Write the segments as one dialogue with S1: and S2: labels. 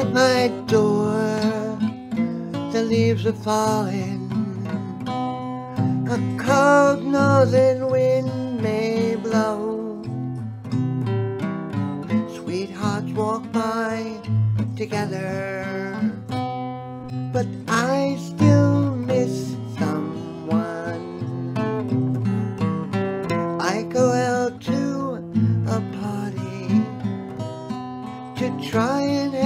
S1: At my door, the leaves are falling. A cold northern wind may blow. Sweethearts walk by together, but I still to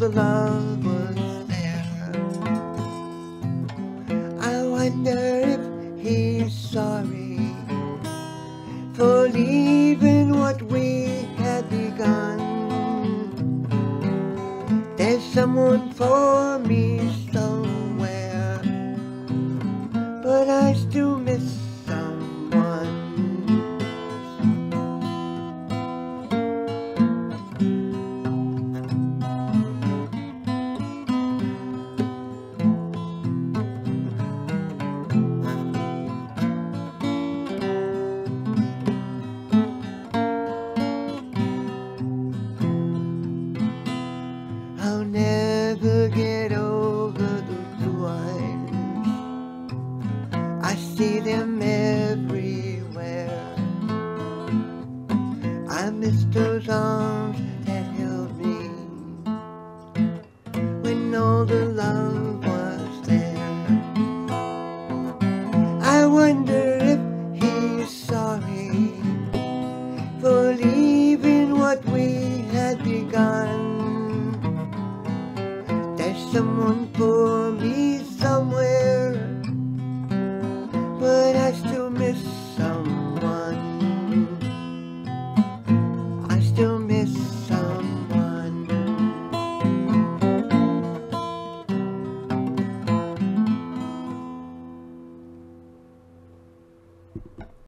S1: the love was there. I wonder if he's sorry for leaving what we had begun. There's someone for me somewhere, but I still miss those arms that held me when all the love was there. I wonder if he's sorry for leaving what we had begun. There's someone for